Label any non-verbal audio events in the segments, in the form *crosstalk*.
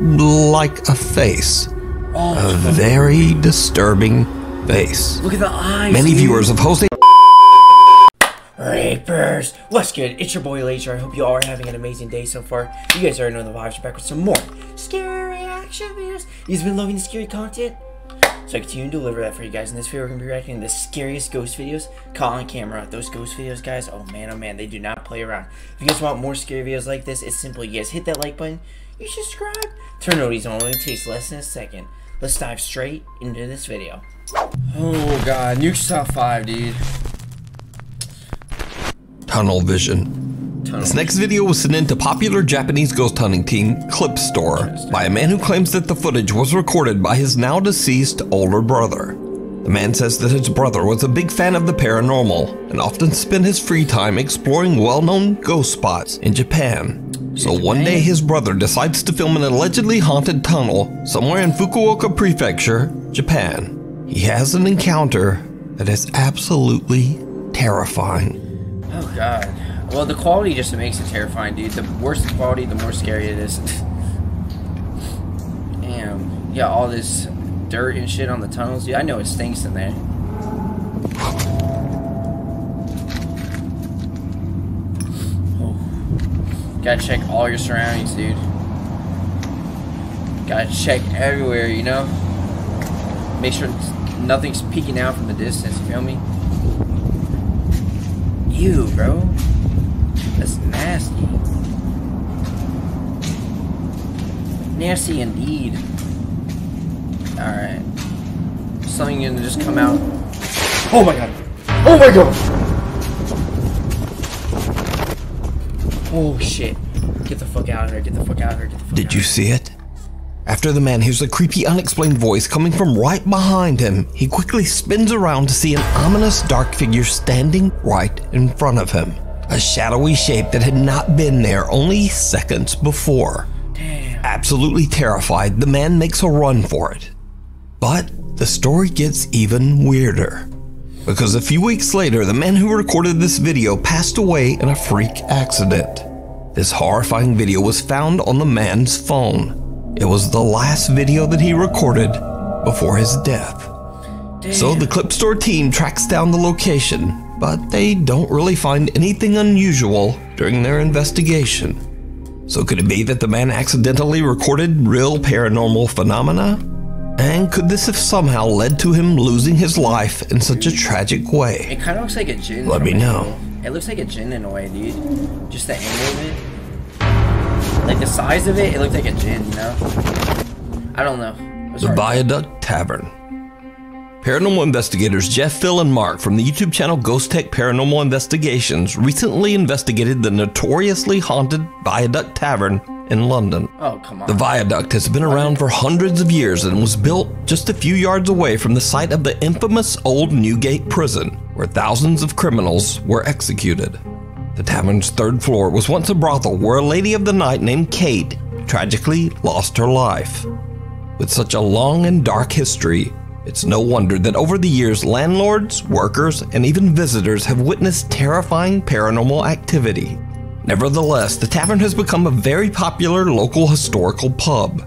like a face. Oh, A very disturbing face. look at the eyes. Many dude. viewers of Jose Reapers! What's good? It's your boy Lazor. I hope you all are having an amazing day so far. You guys already know the vibes. We're back with some more scary action videos. You've been loving the scary content? So I continue to deliver that for you guys. In this video, we're going to be reacting to the scariest ghost videos caught on camera. Those ghost videos, guys, oh man, oh man, they do not play around. If you guys want more scary videos like this, it's simple. You guys hit that like button, you subscribe, turn notifications on. It only takes less than a second. Let's dive straight into this video. Oh god, Nuke Top 5, dude. Tunnel Vision. Tunnel. This next video was sent in to popular Japanese ghost hunting team Clip Store by a man who claims that the footage was recorded by his now deceased older brother. The man says that his brother was a big fan of the paranormal and often spent his free time exploring well known ghost spots in Japan. So one day his brother decides to film an allegedly haunted tunnel somewhere in Fukuoka Prefecture, Japan. He has an encounter that is absolutely terrifying. Oh god. Well, the quality just makes it terrifying, dude. The worse the quality, the more scary it is. *laughs* Damn. Yeah, all this dirt and shit on the tunnels. Yeah, I know it stinks in there. Oh. Gotta check all your surroundings, dude. Gotta check everywhere, you know? Make sure nothing's peeking out from the distance, you feel me? Ew, bro. That's nasty. Nasty indeed. Alright. Something gonna just come out. Oh my god. Oh my god! Oh shit. Get the fuck out of here. Get the fuck out of here. Get the fuck Did out you here. see it? After the man hears a creepy, unexplained voice coming from right behind him, he quickly spins around to see an ominous dark figure standing right in front of him. A shadowy shape that had not been there only seconds before. Damn. Absolutely terrified, the man makes a run for it. But the story gets even weirder. Because a few weeks later, the man who recorded this video passed away in a freak accident. This horrifying video was found on the man's phone. It was the last video that he recorded before his death. So the Clip Store team tracks down the location, but they don't really find anything unusual during their investigation. So could it be that the man accidentally recorded real paranormal phenomena? And could this have somehow led to him losing his life in such a tragic way? It kind of looks like a jinn. Let me know. It looks like a jinn in a way, dude. Just the angle of it. Like the size of it, it looked like a jinn, you know? I don't know. The. Viaduct Tavern. Paranormal investigators Jeff, Phil, and Mark from the YouTube channel Ghost Tech Paranormal Investigations recently investigated the notoriously haunted Viaduct Tavern in London. Oh, come on. The viaduct has been around for hundreds of years and was built just a few yards away from the site of the infamous old Newgate prison, where thousands of criminals were executed. The tavern's third floor was once a brothel where a lady of the night named Kate tragically lost her life. With such a long and dark history, it's no wonder that over the years, landlords, workers, and even visitors have witnessed terrifying paranormal activity. Nevertheless, the tavern has become a very popular local historical pub.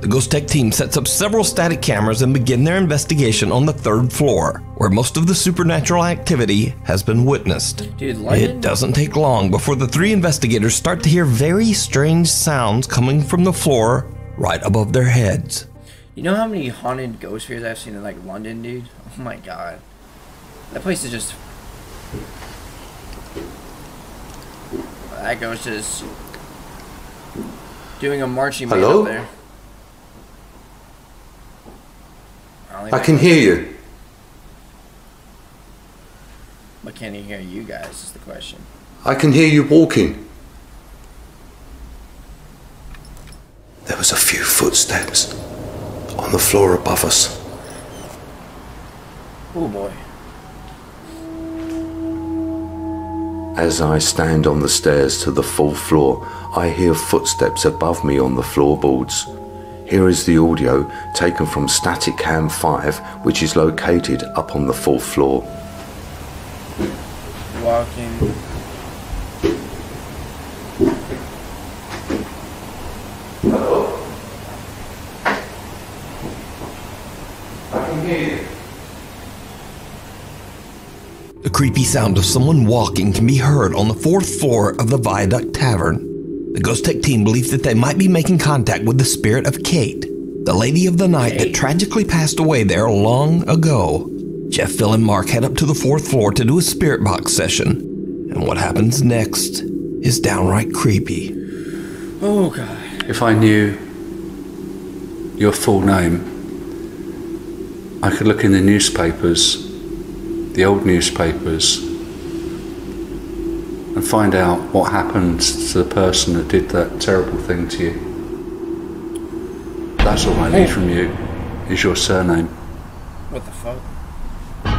The Ghost Tech team sets up several static cameras and begin their investigation on the third floor, where most of the supernatural activity has been witnessed. Dude, It doesn't take long before the three investigators start to hear very strange sounds coming from the floor right above their heads. You know how many haunted ghost fears I've seen in, like, London, dude? Oh my god. That place is just... That ghost is... Doing a marching band Hello? there. don't I can hear you. But can he hear you guys is the question. I can hear you walking. There was a few footsteps on the floor above us. Oh boy. As I stand on the stairs to the fourth floor, I hear footsteps above me on the floorboards. Here is the audio taken from Static Cam 5, which is located up on the fourth floor. Walking. Creepy sound of someone walking can be heard on the fourth floor of the Viaduct Tavern. The Ghost Tech team believes that they might be making contact with the spirit of Kate, the lady of the night that tragically passed away there long ago. Jeff, Phil, and Mark head up to the fourth floor to do a spirit box session, and what happens next is downright creepy. Oh god. If I knew your full name, I could look in the newspapers, the old newspapers, and find out what happened to the person that did that terrible thing to you. That's all I need from you, is your surname. What the fuck?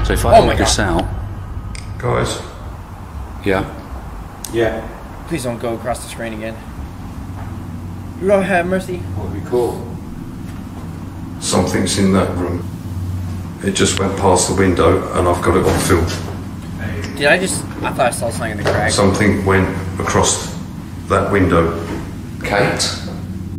So if I Oh my work this out, Guys, yeah, Yeah. Please don't go across the screen again. Lord have mercy. what would be cool? something's in that room. It just went past the window and I've got it on film. Did I just? I thought I saw something in the crack. Something went across that window. Kate?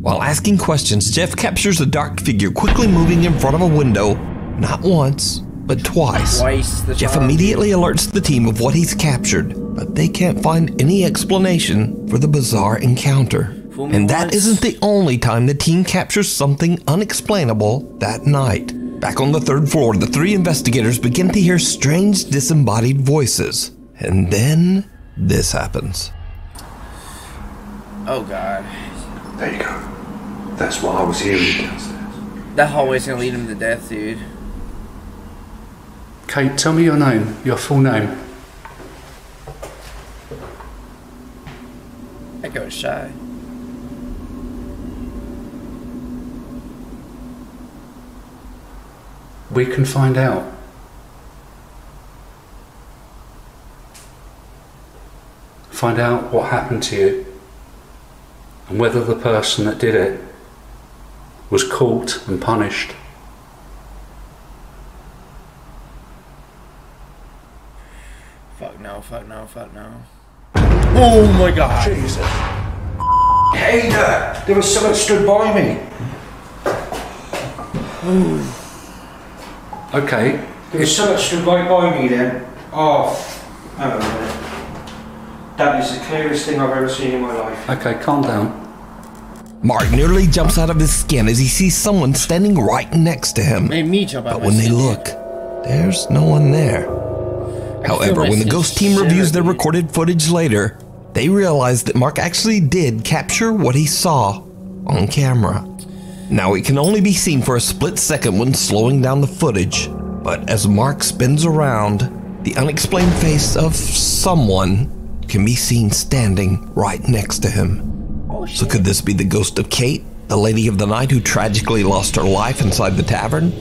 While asking questions, Jeff captures a dark figure quickly moving in front of a window, not once, but twice. Twice Jeff charm. immediately alerts the team of what he's captured, but they can't find any explanation for the bizarre encounter. And that once. isn't the only time the team captures something unexplainable that night. Back on the third floor, the three investigators begin to hear strange disembodied voices. And then this happens. Oh god. There you go. That's why I was hearing downstairs. That hallway's gonna lead him to death, dude. Kate, tell me your name, your full name. Echo shy. We can find out. Find out what happened to you and whether the person that did it was caught and punished. Fuck no, fuck no, fuck no. Oh my god. Hey there! There was someone stood by me. Hmm. Okay, There was someone stood right by me then. Oh, hang on a minute. That is the clearest thing I've ever seen in my life. okay, calm down. Mark nearly jumps out of his skin as he sees someone standing right next to him. Made me jump out But when they seat. look, there's no one there. However, when the ghost team reviews their recorded footage later, they realize that Mark actually did capture what he saw on camera. Now, it can only be seen for a split second when slowing down the footage, but as Mark spins around, the unexplained face of someone can be seen standing right next to him. Oh, So, could this be the ghost of Kate, the lady of the night who tragically lost her life inside the tavern?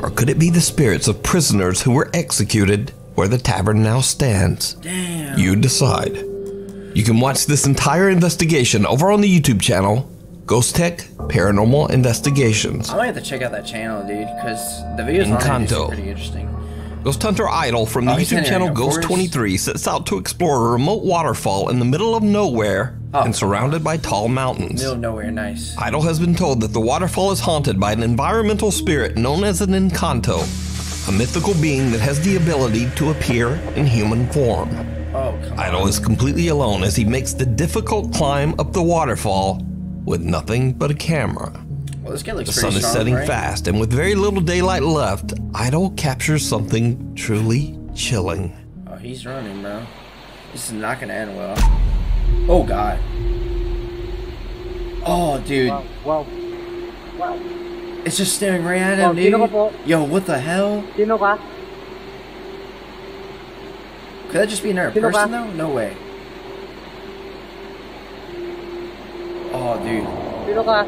Or could it be the spirits of prisoners who were executed where the tavern now stands? Damn. You decide. You can watch this entire investigation over on the YouTube channel, Ghost Tech Paranormal Investigations. I might have to check out that channel, dude, because the videos Encanto. are pretty interesting. Ghost Hunter Idol from oh, the Oh, YouTube channel? Ghost23 sets out to explore a remote waterfall in the middle of nowhere Oh. and surrounded by tall mountains. Middle of nowhere, nice. Idol has been told that the waterfall is haunted by an environmental spirit known as an Encanto, a mythical being that has the ability to appear in human form. Oh. Idol is completely alone as he makes the difficult climb up the waterfall with nothing but a camera. Well, this guy looks The pretty sun is setting right? fast, and with very little daylight left, Idol captures something truly chilling. Oh, he's running, bro. This is not gonna end well. Oh god. Oh, dude. Wow. It's just staring right at Wow, him, sino ka dude. po? Yo, what the hell? Sino ka? Could that just be another Sino person, though? No way. Oh, dude. Ka?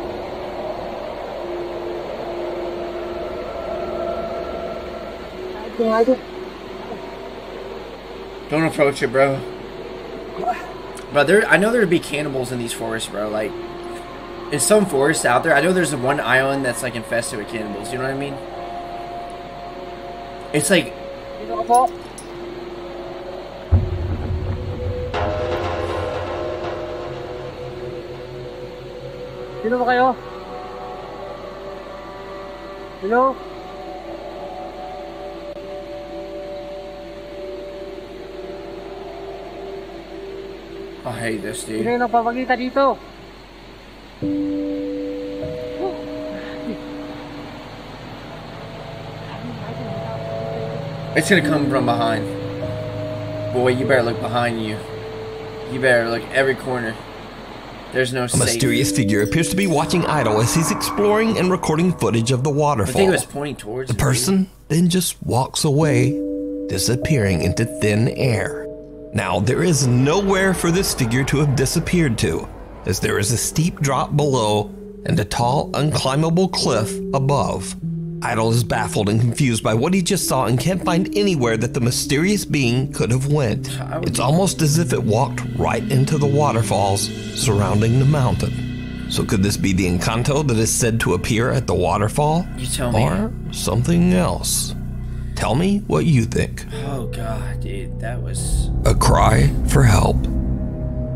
Don't approach it, bro. But there, I know there'd be cannibals in these forests, bro. Like, in some forests out there, I know there's one island that's like infested with cannibals. You know what I mean? It's like Sino ka Sino ba kayo? Hello? I hate this dude. Sino yung nagpapakita dito? It's gonna come from behind. Boy, you better look behind you. You better look every corner. There's no A safe. mysterious figure appears to be watching Idol as he's exploring and recording footage of the I waterfall. think it was pointing towards The person then just walks away, disappearing into thin air. Now, there is nowhere for this figure to have disappeared to, as there is a steep drop below and a tall, unclimbable cliff above. Idol is baffled and confused by what he just saw and can't find anywhere that the mysterious being could have went. It's almost as if it walked right into the waterfalls surrounding the mountain. So could this be the Encanto that is said to appear at the waterfall? You tell me. Or something else. Tell me what you think. Oh god, dude, that was. A cry for help.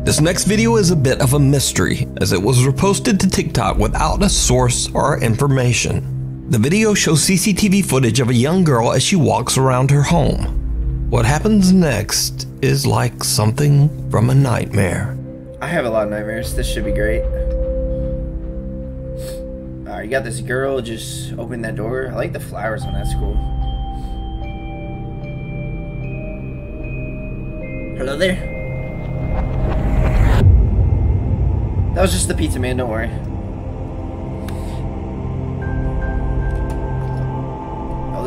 This next video is a bit of a mystery, as it was reposted to TikTok without a source or information. The video shows CCTV footage of a young girl as she walks around her home. What happens next is like something from a nightmare. I have a lot of nightmares. This should be great. Alright, you got this girl just open that door. I like the flowers on that school. Hello there. That was just the pizza man, don't worry.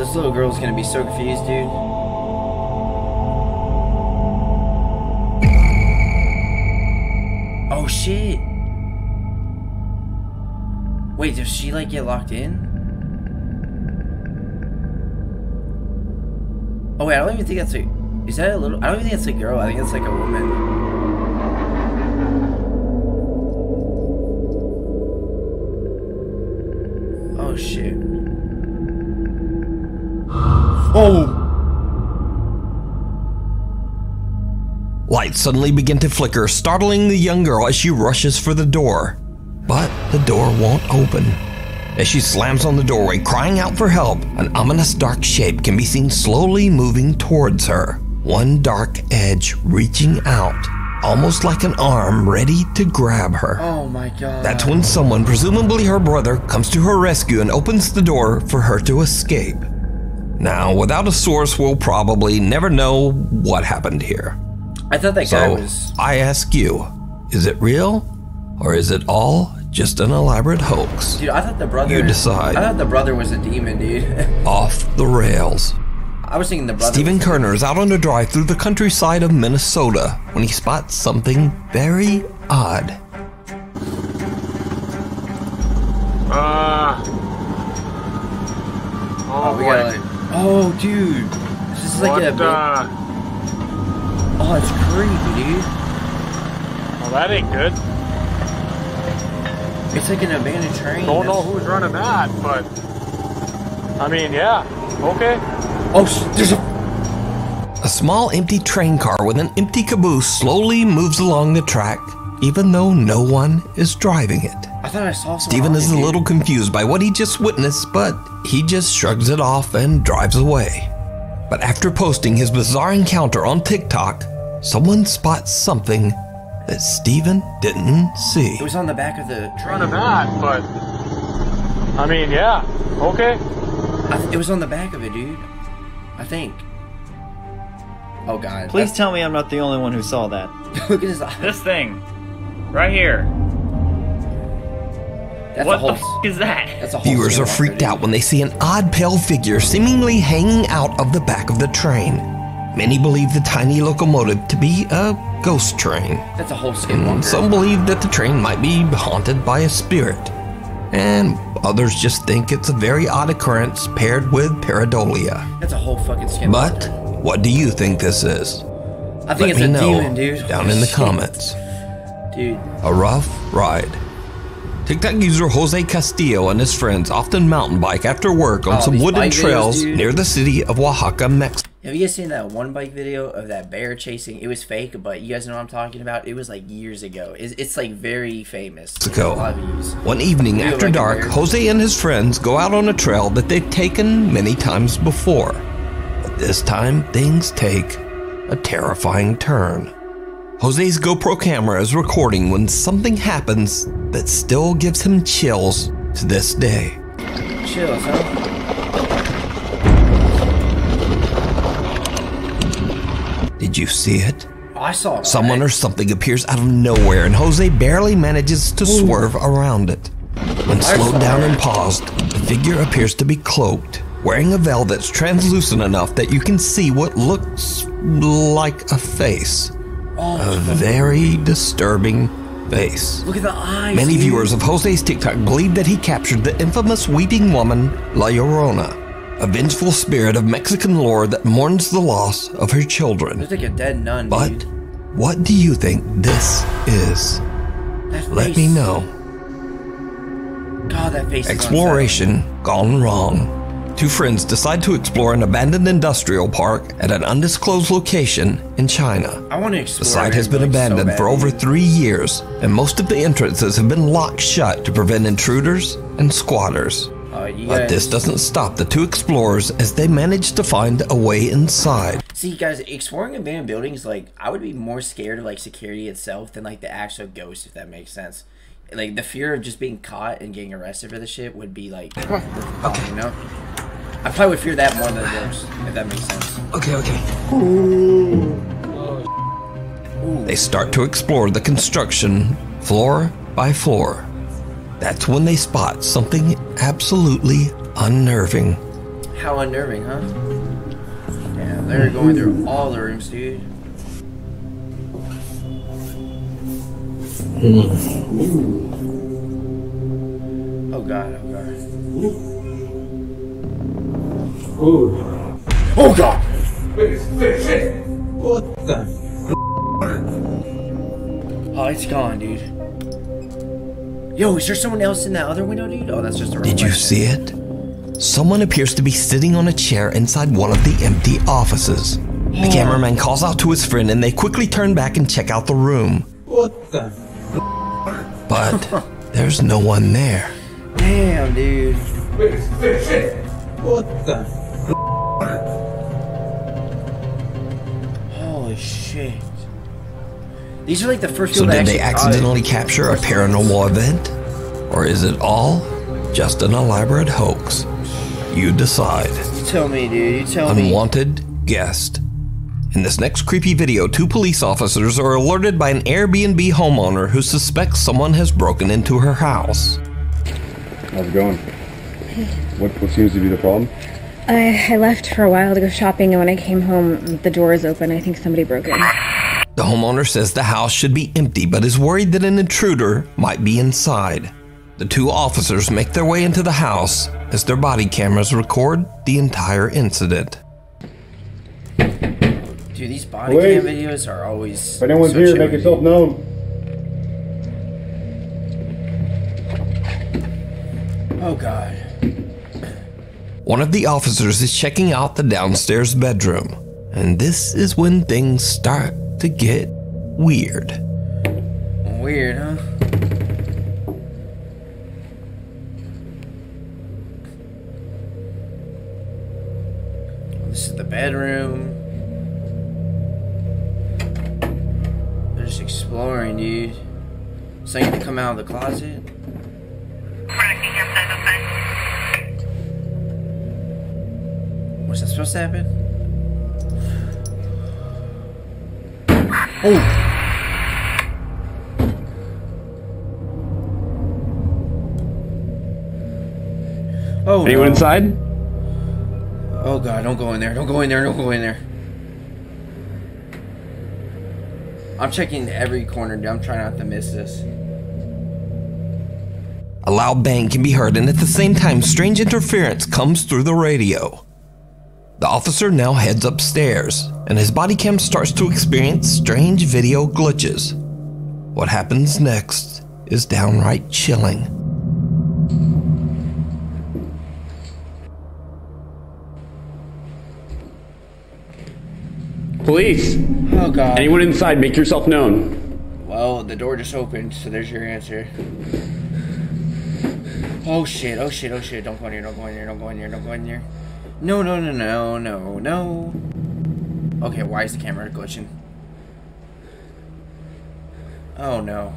This little girl's gonna be so confused, dude. Oh shit. Wait, does she like get locked in? Oh wait, I don't even think that's a. Is that a little? I don't even think that's a girl. I think it's like a woman. Lights suddenly begin to flicker, startling the young girl as she rushes for the door. But the door won't open. As she slams on the doorway, crying out for help, an ominous dark shape can be seen slowly moving towards her. One dark edge reaching out, almost like an arm ready to grab her. Oh my god. That's when someone, presumably her brother, comes to her rescue and opens the door for her to escape. Now, without a source, we'll probably never know what happened here. I thought that guy So, was. I ask you, is it real? Or is it all just an elaborate hoax? Dude, I thought the brother. You decide. I thought the brother was a demon, dude. *laughs* Off the rails. I was thinking the brother. Stephen Kerner is out on a drive through the countryside of Minnesota when he spots something very odd. Uh. Oh, Oh, we boy. gotta. Like, oh, dude. This is like what, a. bit- uh, oh, it's creepy, dude. well, that ain't good. It's like an abandoned train. Don't know who's running that, but. I mean, yeah. Okay. Oh, there's a. A small empty train car with an empty caboose slowly moves along the track, even though no one is driving it. I thought I saw someone. Stephen is it, a dude. little confused by what he just witnessed, but he just shrugs it off and drives away. But after posting his bizarre encounter on TikTok, someone spots something that Stephen didn't see. It was on the back of the train. Running that, but. I mean, yeah. Okay. I th- it was on the back of it, dude. I think. Oh god. Please tell me I'm not the only one who saw that. *laughs* Look at his eyes. This *laughs* thing. Right here. That's what a whole. the f is that? that's a whole. Viewers are freaked out when they see an odd pale figure seemingly hanging out of the back of the train. Many believe the tiny locomotive to be a ghost train. That's a whole skinwalker. Some believe that the train might be haunted by a spirit. And others just think it's a very odd occurrence paired with pareidolia. That's a whole fucking skinwalker. But what do you think this is? I think Let it's me a know demon, dude. down in the *laughs* comments. Dude. A rough ride. TikTok user Jose Castillo and his friends often mountain bike after work on Oh, some wooden bike videos, trails near the city of Oaxaca, Mexico. Have you guys seen that one bike video of that bear chasing? It was fake, but you guys know what I'm talking about. It was like years ago. It's, it's like very famous. Mexico. A lot of views. One evening after like dark. Jose and his friends go out on a trail that they've taken many times before. But this time, things take a terrifying turn. Jose's GoPro camera is recording when something happens that still gives him chills to this day. Chills, huh? Did you see it? I saw it. Someone or something appears out of nowhere, and Jose barely manages to swerve around it. When slowed down and paused, the figure appears to be cloaked, wearing a veil that's translucent enough that you can see what looks like a face. A very disturbing face. Look at the eyes. Many dude. viewers of Jose's TikTok believe that he captured the infamous weeping woman, La Llorona, a vengeful spirit of Mexican lore that mourns the loss of her children. Looks like a dead nun. But dude. what do you think this is? Let me know. God, that face. is Exploration gone wrong. Two friends decide to explore an abandoned industrial park at an undisclosed location in China. I want to explore. The site has been like, abandoned bad, for over three years, and most of the entrances have been locked shut to prevent intruders and squatters. Uh, you But this doesn't stop the two explorers as they manage to find a way inside. See, guys, exploring abandoned buildings, like, I would be more scared of, like, security itself than, like, the actual ghost, if that makes sense. Like, the fear of just being caught and getting arrested for the shit would be, like, okay. you know? I probably would fear that more than the ghost, if that makes sense. Okay, okay. They start to explore the construction floor by floor. That's when they spot something absolutely unnerving. How unnerving, huh? Yeah, they're going through all the rooms, dude. Hmm. Oh god, oh god. Oh god! What the? Oh, it's gone, dude. Yo, is there someone else in that other window, dude? Oh, that's just a Did you reflection. see it? Someone appears to be sitting on a chair inside one of the empty offices. The cameraman calls out to his friend and they quickly turn back and check out the room. What the? But there's no one there. Damn, dude. What the? Shit. These are like the first So people that did they actually it. accidentally capture a paranormal event? Or is it all just an elaborate hoax? You decide. You tell me, dude. You tell me. Unwanted guest. In this next creepy video, two police officers are alerted by an Airbnb homeowner who suspects someone has broken into her house. How's it going? What, what seems to be the problem? I, I left for a while to go shopping, and when I came home, the door is open. I think somebody broke in. The homeowner says the house should be empty, but is worried that an intruder might be inside. The two officers make their way into the house as their body cameras record the entire incident. Dude, these body Wait. cam videos are always. If anyone's so here, make yourself known. Oh god. One of the officers is checking out the downstairs bedroom, and this is when things start to get weird. Weird, huh? This is the bedroom. They're just exploring, dude. Something to come out of the closet. What's that supposed to happen? Oh! Oh Anyone no. inside? Oh god, don't go in there. Don't go in there. Don't go in there. I'm checking every corner. dude. I'm trying not to miss this. A loud bang can be heard, and at the same time, strange interference comes through the radio. The officer now heads upstairs, and his body cam starts to experience strange video glitches. What happens next is downright chilling. Police! Oh god. Anyone inside, make yourself known. Well, the door just opened, so there's your answer. Oh shit, oh shit, oh shit. Don't go in here, don't go in here, don't go in here, don't go in here. No, no, no, no, no, no. Okay, why is the camera glitching? Oh no.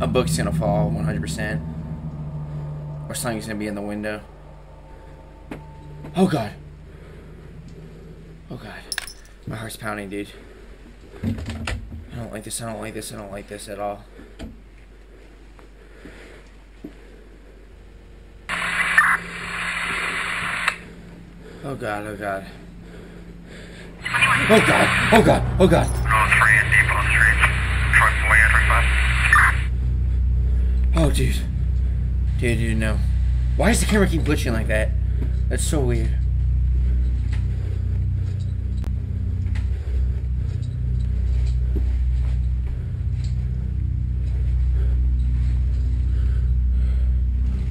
A book's gonna fall 100%. Or something's gonna be in the window. Oh god. Oh god. My heart's pounding, dude. I don't like this, I don't like this, I don't like this at all. Oh god, oh god. Oh god, oh god, oh god. Oh dude. Dude, dude, no. Why does the camera keep glitching like that? That's so weird.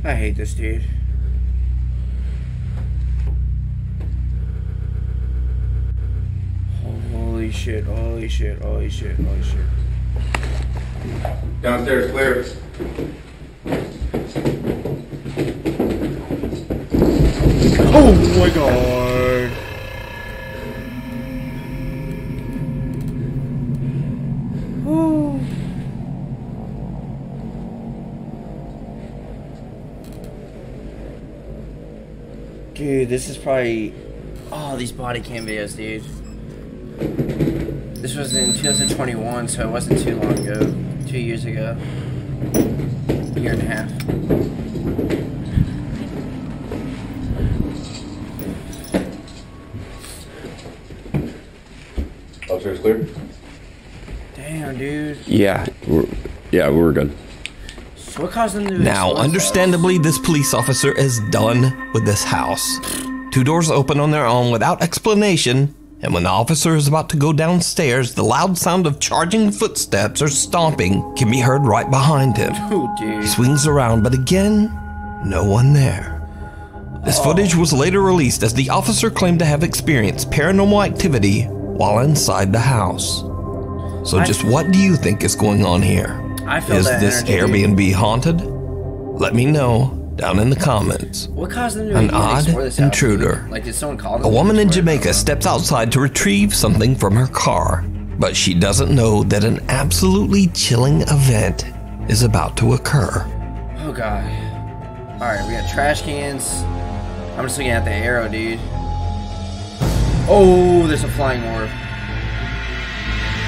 I hate this dude. Holy shit, holy shit, holy shit, holy shit. Downstairs clear. Oh my god. Ooh. Dude, this is probably. Oh, these body cam videos, dude. This was in 2021, so it wasn't too long ago. Two years ago. A year and a half. Upstairs clear. Damn, dude. Yeah, we're, yeah, we're good. So what caused them to Now, expose understandably, this police officer is done with this house. Two doors open on their own without explanation, and when the officer is about to go downstairs, the loud sound of charging footsteps or stomping can be heard right behind him. Oh. He swings around, but again, no one there. This footage was later released as the officer claimed to have experienced paranormal activity while inside the house. So, just what do you think is going on here? I feel Is this. Airbnb haunted? Let me know down in the comments. What caused them to An odd intruder. Like, did someone call them? A woman in? Jamaica steps outside to retrieve something from her car, but she doesn't know that an absolutely chilling event is about to occur. Oh god. All right, we got trash cans. I'm just looking at the arrow, dude. Oh, there's a flying orb.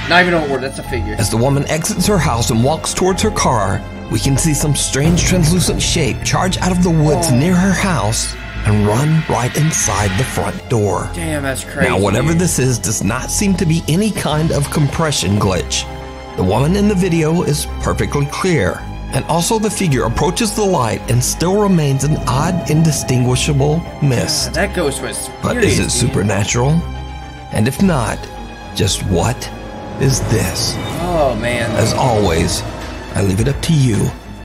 Not even an orb, that's a figure. As the woman exits her house and walks towards her car, we can see some strange translucent shape charge out of the woods Oh. near her house and run right inside the front door. Damn, that's crazy. Now, whatever this is does not seem to be any kind of compression glitch. The woman in the video is perfectly clear, and also the figure approaches the light and still remains an odd, indistinguishable mist. That ghost was. But is it supernatural? And if not, just what is this? Oh man. As always, I leave it up to you